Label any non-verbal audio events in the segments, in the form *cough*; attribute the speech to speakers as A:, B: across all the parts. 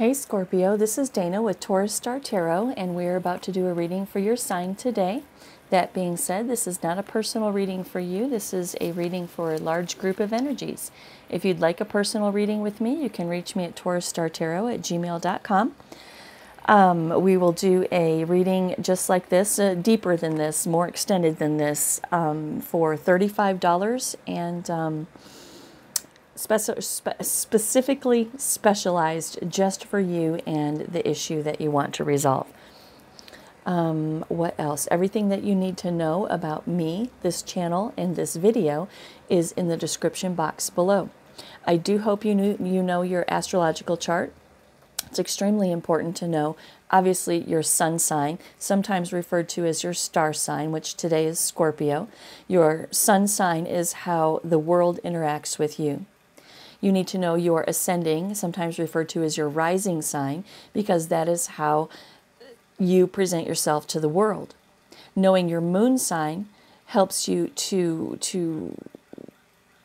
A: Hey Scorpio, this is Dana with Taurus Star Tarot, and we're about to do a reading for your sign today. That being said, this is not a personal reading for you. This is a reading for a large group of energies. If you'd like a personal reading with me, you can reach me at taurusstartarot at gmail.com. Um, we will do a reading just like this, uh, deeper than this, more extended than this, um, for $35. And um, speci- spe- specifically specialized just for you and the issue that you want to resolve. Um, what else? Everything that you need to know about me, this channel, and this video is in the description box below. I do hope you, knew, you know your astrological chart. It's extremely important to know, obviously, your sun sign, sometimes referred to as your star sign, which today is Scorpio. Your sun sign is how the world interacts with you. You need to know your ascending, sometimes referred to as your rising sign, because that is how you present yourself to the world. Knowing your moon sign helps you to to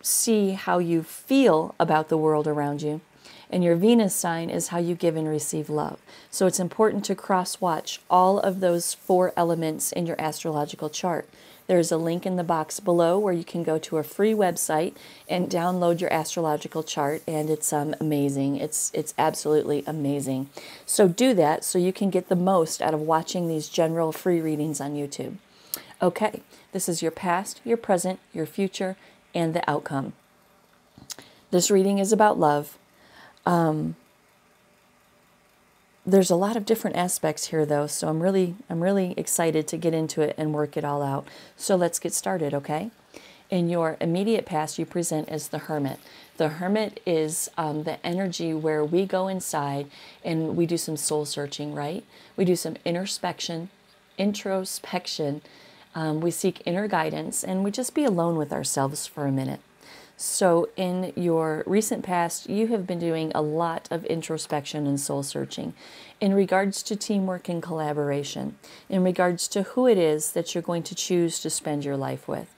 A: see how you feel about the world around you. And your Venus sign is how you give and receive love. So it's important to cross watch all of those four elements in your astrological chart. There's a link in the box below where you can go to a free website and download your astrological chart, and it's um, amazing. It's it's absolutely amazing. So do that so you can get the most out of watching these general free readings on YouTube. Okay, this is your past, your present, your future, and the outcome. This reading is about love. Um, there's a lot of different aspects here though so i'm really i'm really excited to get into it and work it all out. So let's get started okay? In your immediate past you present as the hermit. The hermit is um, the energy where we go inside and we do some soul searching right? We do some introspection introspection. Um, we seek inner guidance and we just be alone with ourselves for a minute so, in your recent past, you have been doing a lot of introspection and soul searching in regards to teamwork and collaboration, in regards to who it is that you're going to choose to spend your life with.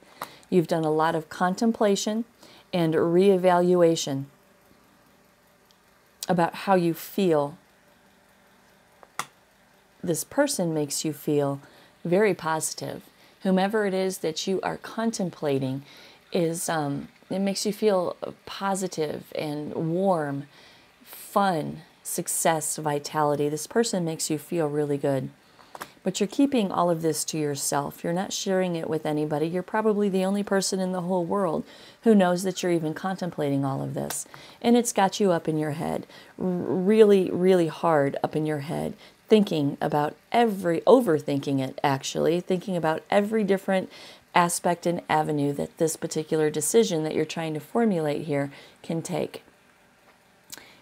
A: You've done a lot of contemplation and reevaluation about how you feel. This person makes you feel very positive. Whomever it is that you are contemplating is um, it makes you feel positive and warm, fun, success, vitality. This person makes you feel really good. But you're keeping all of this to yourself. You're not sharing it with anybody. You're probably the only person in the whole world who knows that you're even contemplating all of this. And it's got you up in your head, really, really hard up in your head, thinking about every, overthinking it actually, thinking about every different aspect and avenue that this particular decision that you're trying to formulate here can take.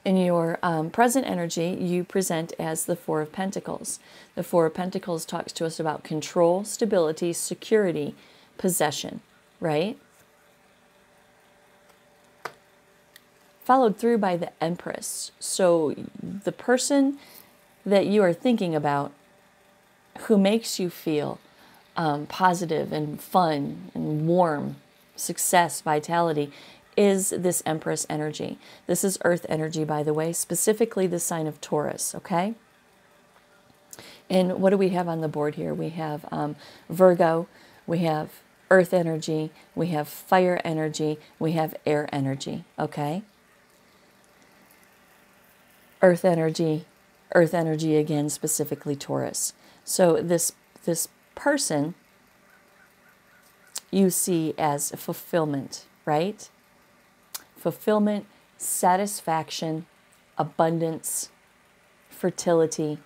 A: In your um, present energy, you present as the Four of Pentacles. The Four of Pentacles talks to us about control, stability, security, possession, right? Followed through by the Empress. So the person that you are thinking about who makes you feel um, positive and fun and warm, success, vitality, is this Empress energy. This is Earth energy, by the way, specifically the sign of Taurus, okay? And what do we have on the board here? We have um, Virgo, we have Earth energy, we have fire energy, we have air energy, okay? Earth energy, Earth energy again, specifically Taurus. So this this person you see as fulfillment, right? Fulfillment, satisfaction, abundance, fertility.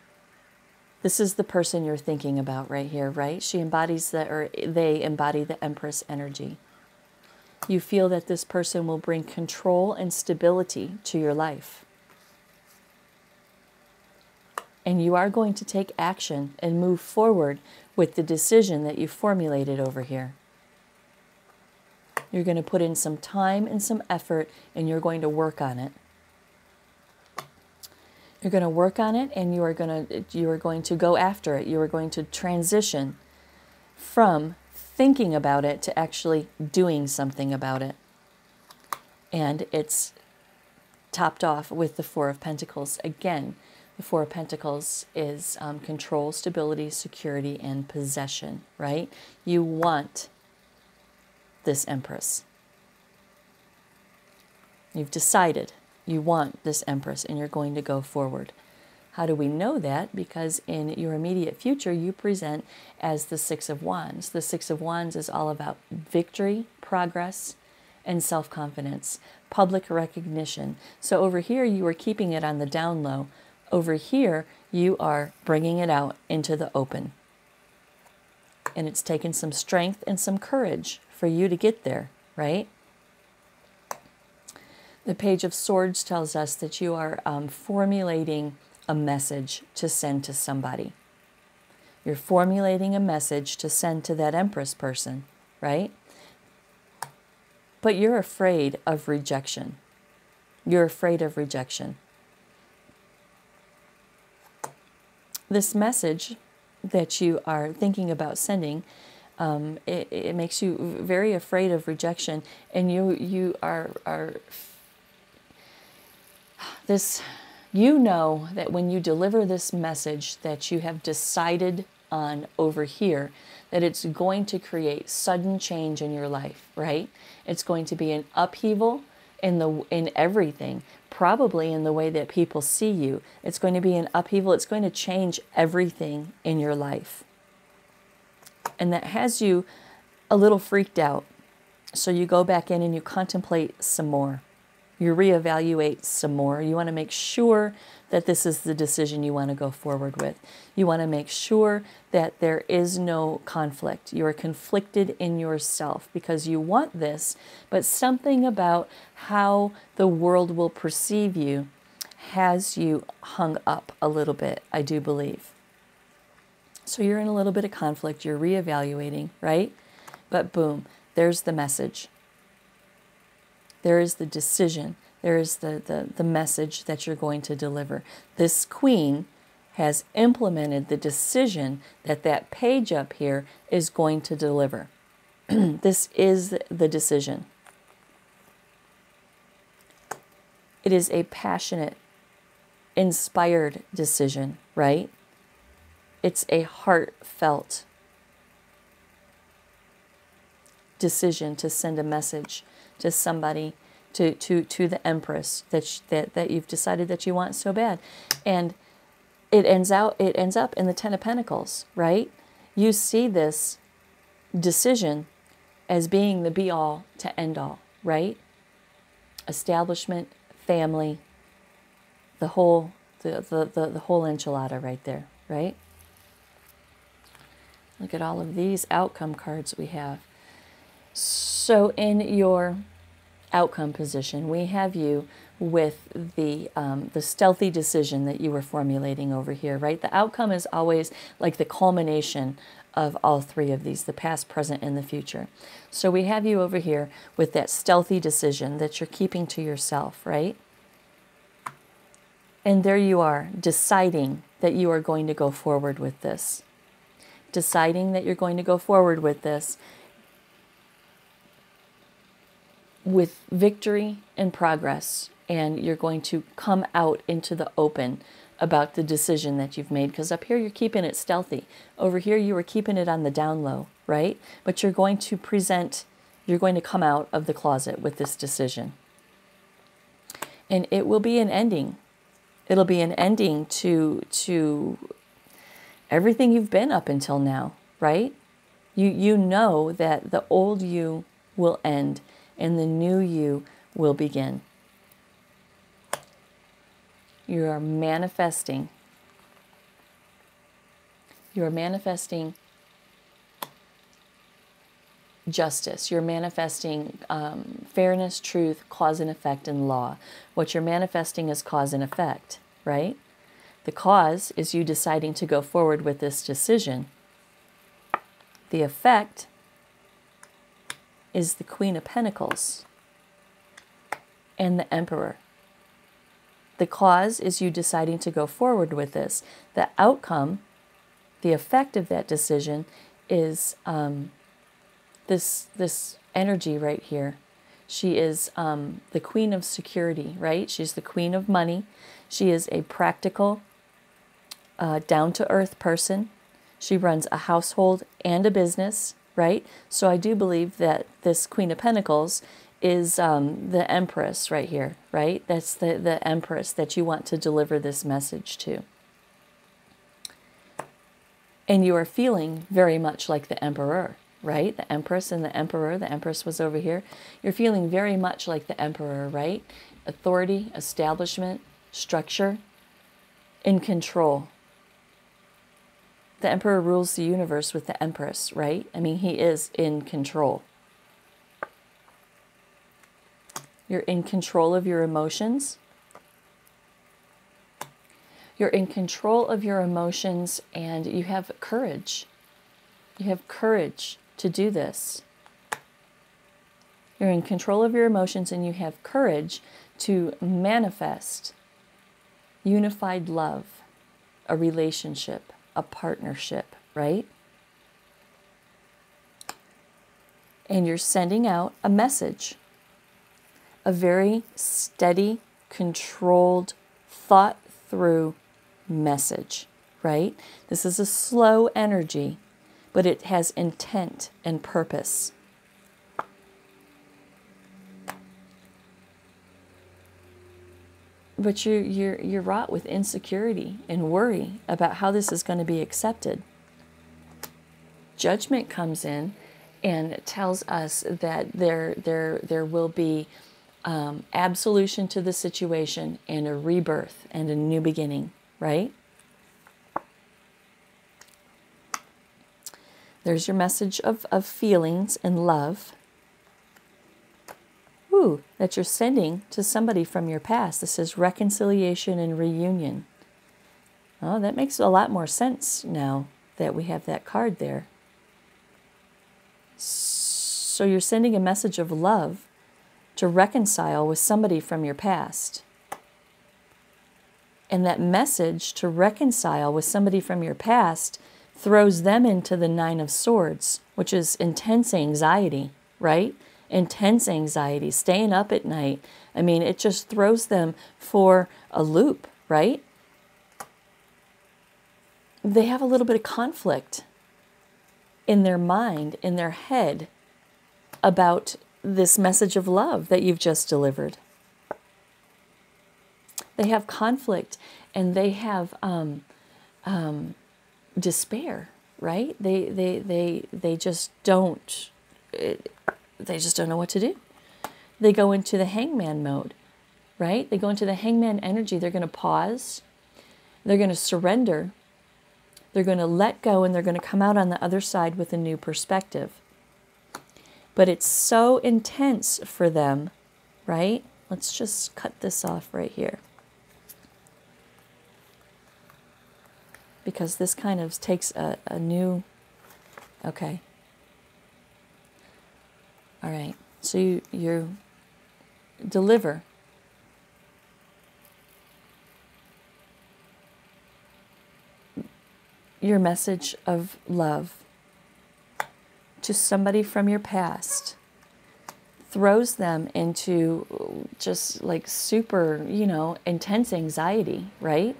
A: This is the person you're thinking about right here, right? She embodies the, or they embody the Empress energy. You feel that this person will bring control and stability to your life. And you are going to take action and move forward with the decision that you formulated over here. You're going to put in some time and some effort and you're going to work on it. You're going to work on it and you are going to you are going to go after it. You are going to transition from thinking about it to actually doing something about it. And it's topped off with the Four of Pentacles. Again, the Four of Pentacles is um, control, stability, security, and possession, right? You want this Empress. You've decided you want this Empress and you're going to go forward. How do we know that? Because in your immediate future, you present as the Six of Wands. The Six of Wands is all about victory, progress, and self confidence, public recognition. So over here, you are keeping it on the down low. Over here, you are bringing it out into the open. And it's taken some strength and some courage for you to get there, right? The Page of Swords tells us that you are um, formulating a message to send to somebody. You're formulating a message to send to that Empress person, right? But you're afraid of rejection. You're afraid of rejection. This message that you are thinking about sending, um, it, it makes you very afraid of rejection, and you you are are *sighs* this you know that when you deliver this message that you have decided on over here that it's going to create sudden change in your life, right? It's going to be an upheaval in the in everything, probably in the way that people see you. It's going to be an upheaval. It's going to change everything in your life. And that has you a little freaked out. So you go back in and you contemplate some more. You reevaluate some more. You want to make sure that this is the decision you want to go forward with. You want to make sure that there is no conflict. You are conflicted in yourself because you want this, but something about how the world will perceive you has you hung up a little bit, I do believe. So you're in a little bit of conflict, you're reevaluating, right? But boom, there's the message. There is the decision there is the, the, the message that you're going to deliver. This queen has implemented the decision that that page up here is going to deliver. *clears throat* this is the decision. It is a passionate, inspired decision, right? It's a heartfelt decision to send a message to somebody to, to, to the empress that, that, that you've decided that you want so bad. And it ends out it ends up in the ten of pentacles right? You see this decision as being the be all to end all right? Establishment family the whole the, the, the, the whole enchilada right there right? Look at all of these outcome cards we have. So in your outcome position, we have you with the um, the stealthy decision that you were formulating over here, right? The outcome is always like the culmination of all three of these, the past, present, and the future. So we have you over here with that stealthy decision that you're keeping to yourself, right? And there you are, deciding that you are going to go forward with this. Deciding that you're going to go forward with this with victory and progress, and you're going to come out into the open about the decision that you've made. Because up here, you're keeping it stealthy. Over here, you were keeping it on the down low, right? But you're going to present, you're going to come out of the closet with this decision. And it will be an ending. It'll be an ending to, to everything you've been up until now, right? You, you know that the old you will end and the new you will begin. You are manifesting. You are manifesting justice. You're manifesting um, fairness, truth, cause and effect, and law. What you're manifesting is cause and effect, right? The cause is you deciding to go forward with this decision. The effect is the Queen of Pentacles and the Emperor. The cause is you deciding to go forward with this. The outcome, the effect of that decision, is um, this this energy right here. She is um, the queen of security, right? She's the queen of money. She is a practical, uh, down to earth person. She runs a household and a business, right? So I do believe that this Queen of Pentacles is um, the Empress right here, right? That's the, the Empress that you want to deliver this message to. And you are feeling very much like the Emperor, right? The Empress and the Emperor. The Empress was over here. You're feeling very much like the Emperor, right? Authority, establishment, structure, in control. The Emperor rules the universe with the Empress, right? I mean, he is in control. You're in control of your emotions. You're in control of your emotions and you have courage. You have courage to do this. You're in control of your emotions and you have courage to manifest unified love, a relationship, a partnership, right? And you're sending out a message, a very steady, controlled, thought through message, right? This is a slow energy but it has intent and purpose. But you're, you're, you're wrought with insecurity and worry about how this is going to be accepted. Judgment comes in and tells us that there, there, there will be um, absolution to the situation and a rebirth and a new beginning, right? There's your message of, of feelings and love. Ooh, that you're sending to somebody from your past. This is reconciliation and reunion. Oh, that makes a lot more sense now that we have that card there. So you're sending a message of love to reconcile with somebody from your past. And that message to reconcile with somebody from your past throws them into the Nine of Swords, which is intense anxiety, right? Intense anxiety, staying up at night. I mean, it just throws them for a loop, right? They have a little bit of conflict in their mind, in their head, about this message of love that you've just delivered. They have conflict and they have um, um, despair, right? They they they they just don't they just don't know what to do. They go into the hangman mode, right? They go into the hangman energy. They're going to pause. They're going to surrender. They're going to let go and they're going to come out on the other side with a new perspective. But it's so intense for them, right? Let's just cut this off right here. because this kind of takes a, a new. Okay. All right. So you, you deliver. Your message of love to somebody from your past throws them into just like super, you know, intense anxiety, right?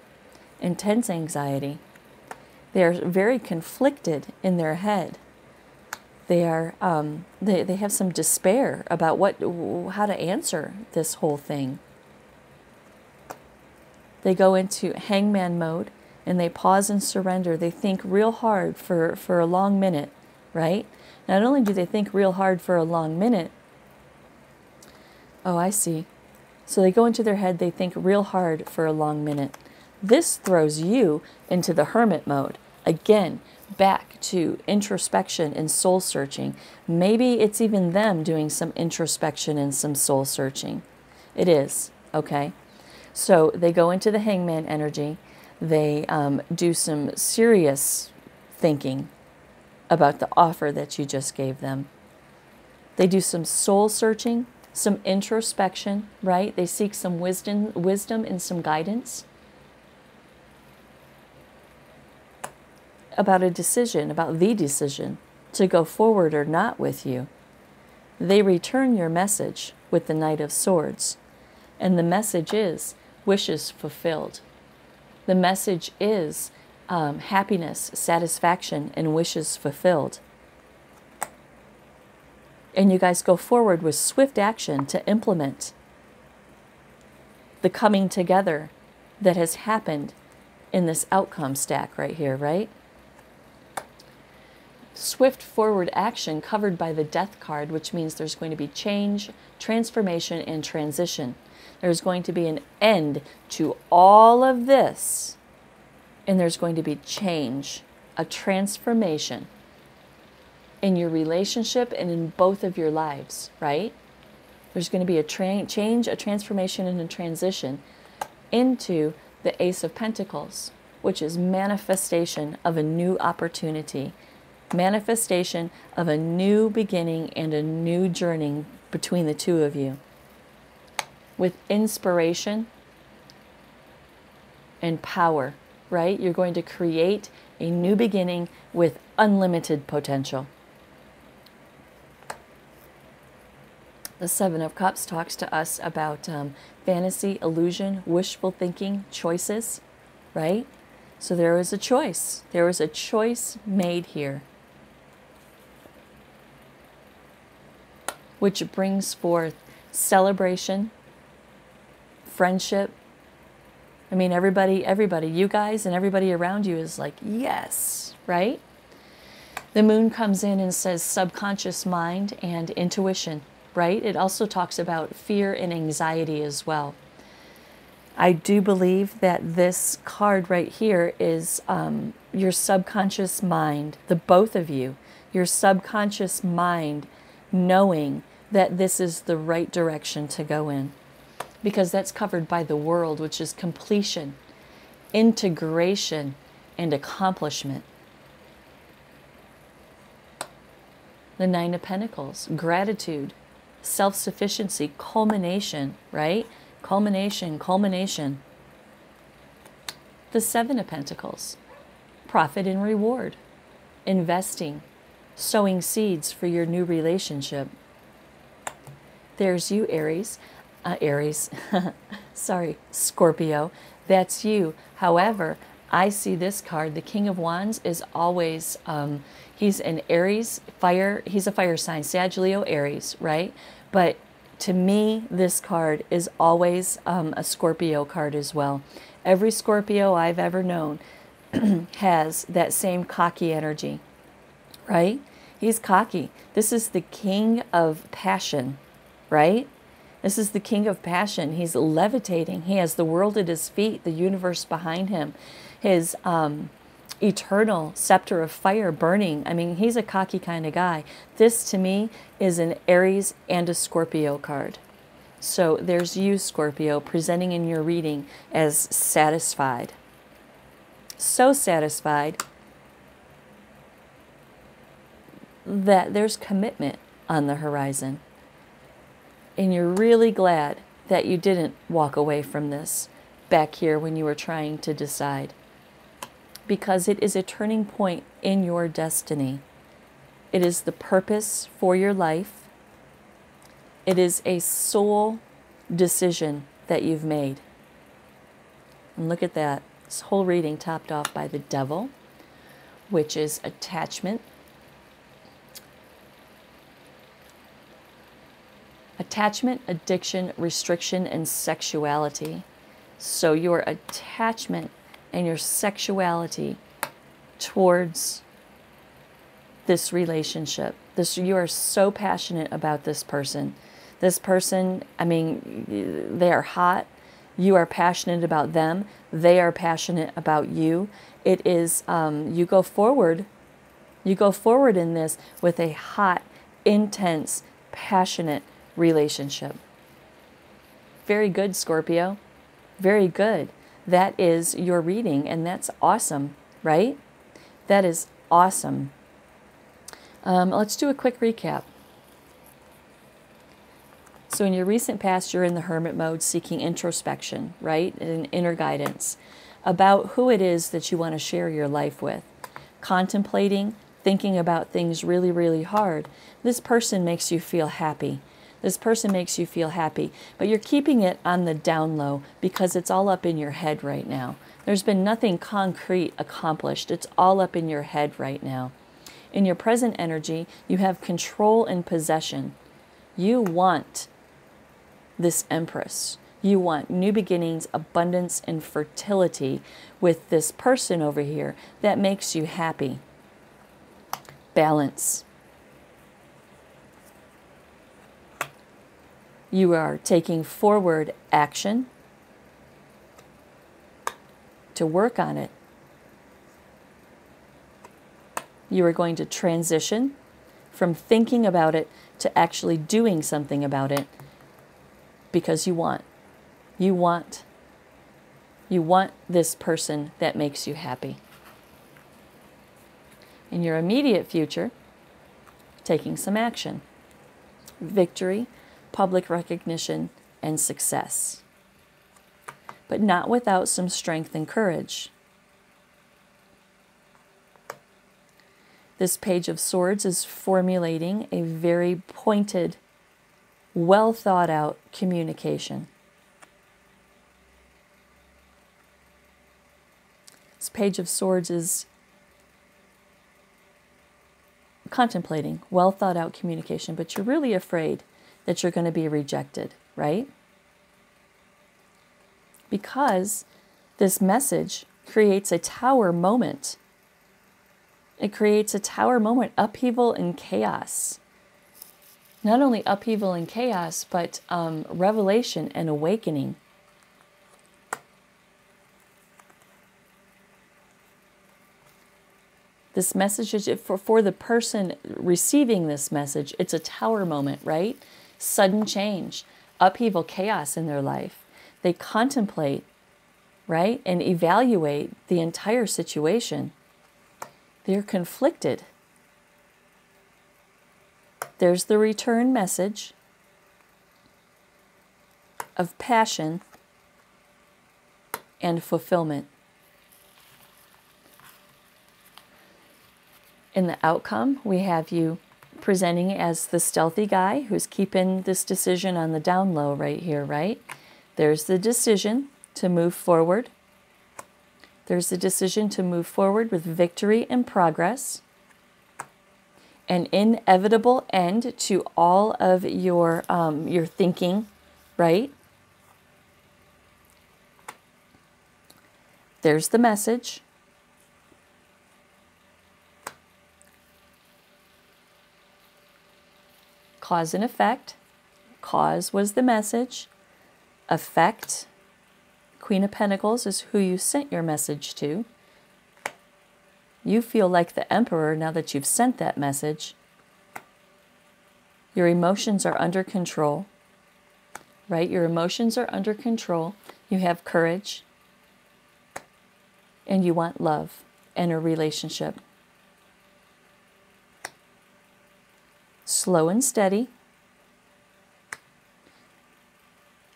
A: Intense anxiety. They are very conflicted in their head. They are um, they, they have some despair about what how to answer this whole thing. They go into hangman mode and they pause and surrender. They think real hard for, for a long minute, right? Not only do they think real hard for a long minute, oh, I see. So they go into their head, they think real hard for a long minute. This throws you into the hermit mode. Again, back to introspection and soul searching. Maybe it's even them doing some introspection and some soul searching. It is, okay? So they go into the hangman energy. They um, do some serious thinking about the offer that you just gave them. They do some soul searching, some introspection, right? They seek some wisdom, wisdom and some guidance. About a decision, about the decision to go forward or not with you. They return your message with the Knight of Swords. And the message is wishes fulfilled. The message is um, happiness, satisfaction, and wishes fulfilled. And you guys go forward with swift action to implement the coming together that has happened in this outcome stack right here, right? Swift forward action covered by the death card, which means there's going to be change, transformation, and transition. There's going to be an end to all of this, and there's going to be change, a transformation in your relationship and in both of your lives, right? There's going to be a tra- change, a transformation, and a transition into the Ace of Pentacles, which is manifestation of a new opportunity, manifestation of a new beginning and a new journey between the two of you. With inspiration and power, right? You're going to create a new beginning with unlimited potential. The Seven of Cups talks to us about um, fantasy, illusion, wishful thinking, choices, right? So there was a choice. There was a choice made here, which brings forth celebration, friendship. I mean, everybody, everybody, you guys and everybody around you is like, yes, right? The moon comes in and says subconscious mind and intuition right? It also talks about fear and anxiety as well. I do believe that this card right here is um, your subconscious mind, the both of you, your subconscious mind knowing that this is the right direction to go in. Because that's covered by the world, which is completion, integration, and accomplishment. The Nine of Pentacles, gratitude, self sufficiency, culmination, right? Culmination, culmination. The Seven of Pentacles, profit and reward, investing, sowing seeds for your new relationship. There's you, Aries. Uh, Aries, *laughs* sorry, Scorpio. That's you. However, I see this card, the King of Wands, is always um, He's an Aries fire. He's a fire sign, Sag, Leo, Aries, right? But to me, this card is always um, a Scorpio card as well. Every Scorpio I've ever known *clears throat* has that same cocky energy, right? He's cocky. This is the king of passion, right? This is the king of passion. He's levitating. He has the world at his feet, the universe behind him. His um, eternal scepter of fire burning. I mean, he's a cocky kind of guy. This to me is an Aries and a Scorpio card. So there's you, Scorpio, presenting in your reading as satisfied. So satisfied that there's commitment on the horizon. And you're really glad that you didn't walk away from this back here when you were trying to decide because it is a turning point in your destiny. It is the purpose for your life. It is a soul decision that you've made. And look at that. This whole reading topped off by the devil, which is attachment. Attachment, addiction, restriction, and sexuality. So your attachment and your sexuality towards this relationship. This you are so passionate about this person. This person, I mean, they are hot. You are passionate about them. They are passionate about you. It is um, you go forward. You go forward in this with a hot, intense, passionate relationship. Very good, Scorpio. Very good that is your reading, and that's awesome, right? That is awesome. Um, let's do a quick recap. So, in your recent past, you're in the hermit mode seeking introspection, right? And inner guidance about who it is that you want to share your life with. Contemplating, thinking about things really, really hard. This person makes you feel happy. This person makes you feel happy, but you're keeping it on the down low because it's all up in your head right now. There's been nothing concrete accomplished. It's all up in your head right now. In your present energy, you have control and possession. You want this Empress. You want new beginnings, abundance, and fertility with this person over here that makes you happy. Balance. You are taking forward action to work on it. You are going to transition from thinking about it to actually doing something about it because you want. You want. You want this person that makes you happy. In your immediate future, taking some action. Victory, public recognition, and success. But not without some strength and courage. This Page of Swords is formulating a very pointed well thought out communication. This Page of Swords is contemplating well thought out communication, but you're really afraid that you're going to be rejected, right? Because this message creates a tower moment. It creates a tower moment, upheaval and chaos not only upheaval and chaos, but um, revelation and awakening. This message is for, for the person receiving this message, it's a tower moment, right? Sudden change, upheaval, chaos in their life. They contemplate, right, and evaluate the entire situation. They're conflicted. There's the return message of passion and fulfillment. In the outcome, we have you presenting as the stealthy guy who's keeping this decision on the down low right here, right? There's the decision to move forward. There's the decision to move forward with victory and progress an inevitable end to all of your um, your thinking, right? There's the message. Cause and effect. Cause was the message. Effect, Queen of Pentacles, is who you sent your message to. You feel like the emperor now that you've sent that message. Your emotions are under control, right? Your emotions are under control. You have courage, and you want love and a relationship. Slow and steady.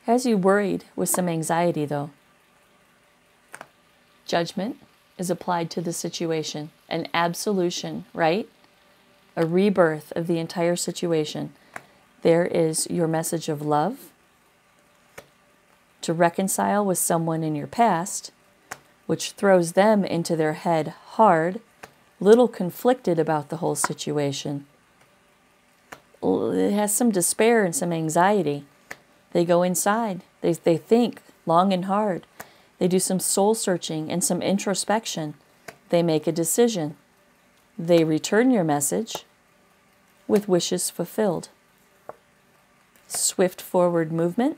A: Has you worried with some anxiety, though? Judgment is applied to the situation, an absolution, right? A rebirth of the entire situation. There is your message of love to reconcile with someone in your past, which throws them into their head hard, little conflicted about the whole situation. It has some despair and some anxiety. They go inside, they, they think long and hard. They do some soul searching and some introspection. They make a decision. They return your message with wishes fulfilled. Swift forward movement,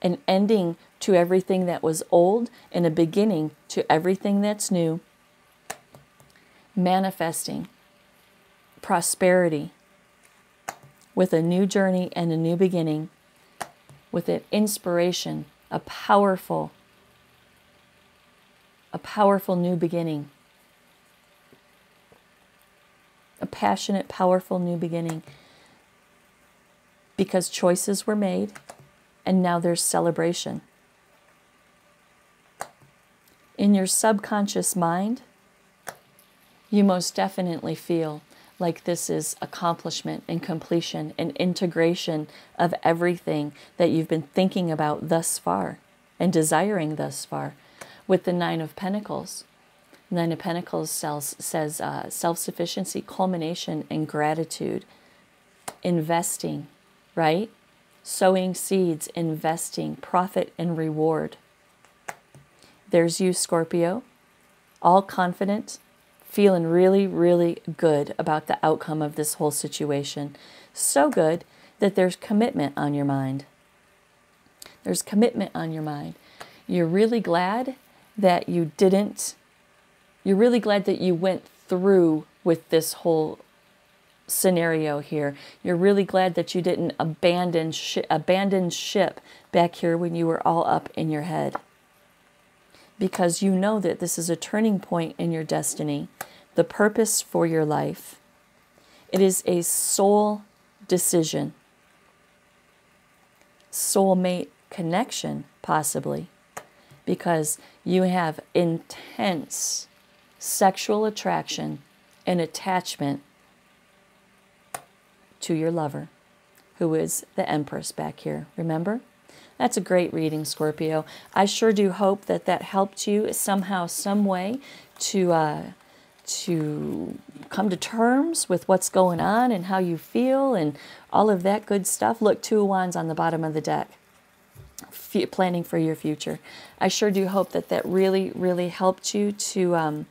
A: an ending to everything that was old and a beginning to everything that's new. Manifesting prosperity with a new journey and a new beginning, with an inspiration a powerful, a powerful new beginning. A passionate, powerful new beginning. Because choices were made and now there's celebration. In your subconscious mind, you most definitely feel like this is accomplishment and completion and integration of everything that you've been thinking about thus far and desiring thus far. With the Nine of Pentacles, Nine of Pentacles sells, says uh, self sufficiency, culmination, and gratitude, investing, right? Sowing seeds, investing, profit and reward. There's you, Scorpio, all confident, feeling really, really good about the outcome of this whole situation. So good that there's commitment on your mind. There's commitment on your mind. You're really glad that you didn't, you're really glad that you went through with this whole scenario here. You're really glad that you didn't abandon, sh- abandon ship back here when you were all up in your head because you know that this is a turning point in your destiny, the purpose for your life. It is a soul decision, soulmate connection, possibly, because you have intense sexual attraction and attachment to your lover, who is the Empress back here. Remember? That's a great reading, Scorpio. I sure do hope that that helped you somehow, some way to uh, to come to terms with what's going on and how you feel and all of that good stuff. Look, two of wands on the bottom of the deck. Planning for your future. I sure do hope that that really, really helped you to um,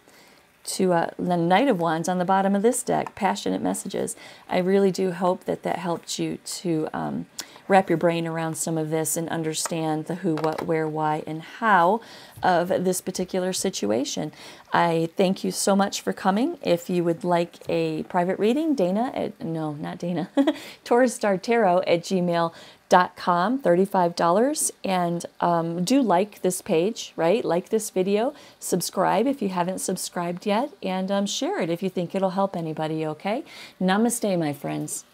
A: to uh, the Knight of Wands on the bottom of this deck, passionate messages. I really do hope that that helped you to um, wrap your brain around some of this and understand the who, what, where, why, and how of this particular situation. I thank you so much for coming. If you would like a private reading, Dana at, no, not Dana, *laughs* Taurus Star Tarot at gmail.com, $35. And um, do like this page, right? Like this video, subscribe if you haven't subscribed yet, and um, share it if you think it'll help anybody, okay? Namaste, my friends.